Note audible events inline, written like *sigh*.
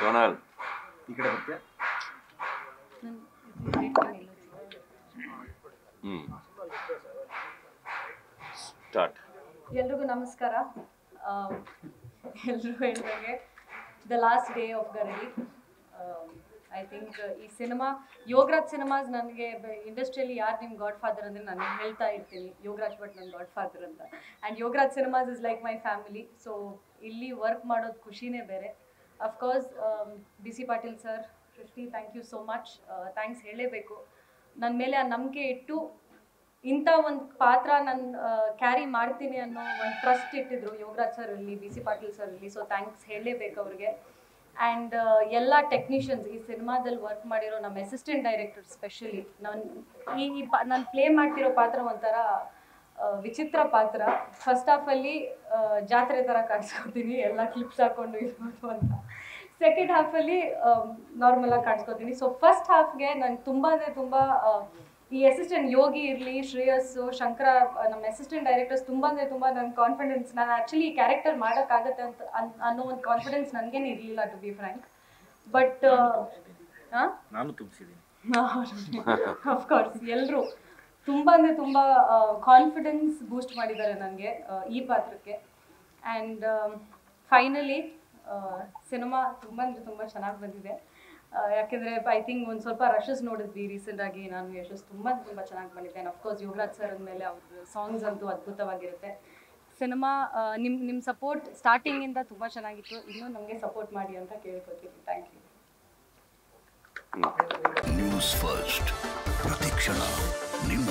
ಸೋನಾಲ್. ಈ ಕಡೆ ಬರ್ತೀಯಾ? ಹ್ಞೂ ಸ್ಟಾರ್ಟ್. ಎಲ್ರಿಗೂ ನಮಸ್ಕಾರ. ಎಲ್ಲರೂ ಹೇಳಿದಾಗೆ the last day of Garadi I think ಈ ಸಿನಿಮಾ ಯೋಗರಾಜ್ ಸಿನಿಮಾಸ್ ನನಗೆ ಇಂಡಸ್ಟ್ರಿಯಲ್ಲಿ ಯಾರು ನಿಮ್ಮ ಗಾಡ್ ಫಾದರ್ ಅಂದರೆ ನಾನು ಹೇಳ್ತಾ ಇರ್ತೀನಿ. ಯೋಗರಾಜ್ ಭಟ್ ನನ್ನ ಗಾಡ್ ಫಾದರ್ ಅಂತ. And Yogaraj cinemas is like my family. So ಇಲ್ಲಿ ವರ್ಕ್ ಮಾಡೋದು ಖುಷಿನೇ ಬೇರೆ. Of course B C Patil sir ಸೃಷ್ಟಿ thank you so much thanks ಹೇಳಲೇಬೇಕು ನನ್ನ ಮೇಲೆ ಆ ನಂಬಿಕೆ ಇಟ್ಟು ಇಂಥ ಒಂದು ಪಾತ್ರ ನಾನು ಕ್ಯಾರಿ ಮಾಡ್ತೀನಿ ಅನ್ನೋ ಒಂದು ಟ್ರಸ್ಟ್ ಇಟ್ಟಿದ್ರು ಯೋಗರಾಜ್ ಸರ್ ಇರಲಿ ಬಿ ಸಿ ಪಾಟೀಲ್ ಸರ್ ಇರಲಿ ಸೊ ಥ್ಯಾಂಕ್ಸ್ ಹೇಳಲೇಬೇಕು ಅವ್ರಿಗೆ. ಆ್ಯಂಡ್ ಎಲ್ಲ ಟೆಕ್ನಿಷಿಯನ್ಸ್ ಈ ಸಿನಿಮಾದಲ್ಲಿ ವರ್ಕ್ ಮಾಡಿರೋ ನಮ್ಮ ಅಸಿಸ್ಟೆಂಟ್ ಡೈರೆಕ್ಟರ್ ಸ್ಪೆಷಲಿ ನಾನು ಈ ನಾನು ಪ್ಲೇ ಮಾಡ್ತಿರೋ ಪಾತ್ರ ಒಂಥರ ವಿಚಿತ್ರ ಪಾತ್ರ. ಫಸ್ಟ್ ಹಾಫ್ ಅಲ್ಲಿ ಜಾತ್ರೆ ತರ ಕಾಣಿಸ್ಕೊತೀನಿ ಎಲ್ಲ ಕ್ಲಿಪ್ಸ್ ಹಾಕೊಂಡು ಇರ್ಬೋದು ಅಂತ. ಸೆಕೆಂಡ್ ಹಾಫ್ ಅಲ್ಲಿ ನಾರ್ಮಲ್ ಆಗಿ ಕಾಣಿಸ್ಕೊತೀನಿ. ಸೊ ಫಸ್ಟ್ ಹಾಫ್ಗೆ ನನ್ ತುಂಬಾ ಅಂದ್ರೆ ತುಂಬಾ ಈ ಅಸಿಸ್ಟೆಂಟ್ ಯೋಗಿ ಇರಲಿ ಶ್ರೇಯಸ್ಸು ಶಂಕರ ನಮ್ಮ ಅಸಿಸ್ಟೆಂಟ್ ಡೈರೆಕ್ಟರ್ಸ್ ತುಂಬಾ ಅಂದ್ರೆ ತುಂಬಾ ನನ್ನ ಕಾನ್ಫಿಡೆನ್ಸ್ ನಾನು ಆಕ್ಚುಲಿ ಈ ಕ್ಯಾರೆಕ್ಟರ್ ಮಾಡೋಕ್ಕಾಗತ್ತೆ ಅಂತ ಅನ್- ಅನ್ನೋ ಒಂದು ಕಾನ್ಫಿಡೆನ್ಸ್ ನನಗೇನು ಇರಲಿಲ್ಲ ಟು ಬಿ ಫ್ರ್ಯಾಂಕ್ ಬಟ್ ನಾನು ತುಂಬಿಸಿದ್ದೀನಿ. ಅಫ್ಕೋರ್ಸ್ *laughs* ಎಲ್ಲರೂ ತುಂಬ ಅಂದರೆ ತುಂಬ ಕಾನ್ಫಿಡೆನ್ಸ್ ಬೂಸ್ಟ್ ಮಾಡಿದ್ದಾರೆ ನನಗೆ ಈ ಪಾತ್ರಕ್ಕೆ. ಆ್ಯಂಡ್ ಫೈನಲಿ ಸಿನಿಮಾ ತುಂಬ ಅಂದರೆ ತುಂಬ ಚೆನ್ನಾಗಿ ಬಂದಿದೆ. ಯಾಕೆಂದರೆ ಐ ಥಿಂಕ್ ಒಂದು ಸ್ವಲ್ಪ ರಶಸ್ ನೋಡಿದ್ವಿ ರೀಸೆಂಟಾಗಿ ನಾನು ಯಶಸ್ ತುಂಬ ತುಂಬ ಚೆನ್ನಾಗಿ ಬಂದಿದ್ದೆ ಆ್ಯಂಡ್ ಅಫ್ಕೋರ್ಸ್ ಯುವರಾಜ್ ಸರ್ ಅಂದಮೇಲೆ ಅವ್ರ ಸಾಂಗ್ಸ್ ಅಂತೂ ಅದ್ಭುತವಾಗಿರುತ್ತೆ. ಸಿನಿಮಾ ನಿಮ್ಮ ನಿಮ್ಮ ಸಪೋರ್ಟ್ ಸ್ಟಾರ್ಟಿಂಗಿಂದ ತುಂಬ ಚೆನ್ನಾಗಿತ್ತು. ಇನ್ನೂ ನಮಗೆ ಸಪೋರ್ಟ್ ಮಾಡಿ ಅಂತ ಕೇಳ್ಕೊತೀನಿ ಥ್ಯಾಂಕ್ ಯು ನ್ಯೂಸ್ ಫಸ್ಟ್ ಪ್ರತಿಕ್ಷಣ. ನಿಮ್ಮೊಂದಿಗೆ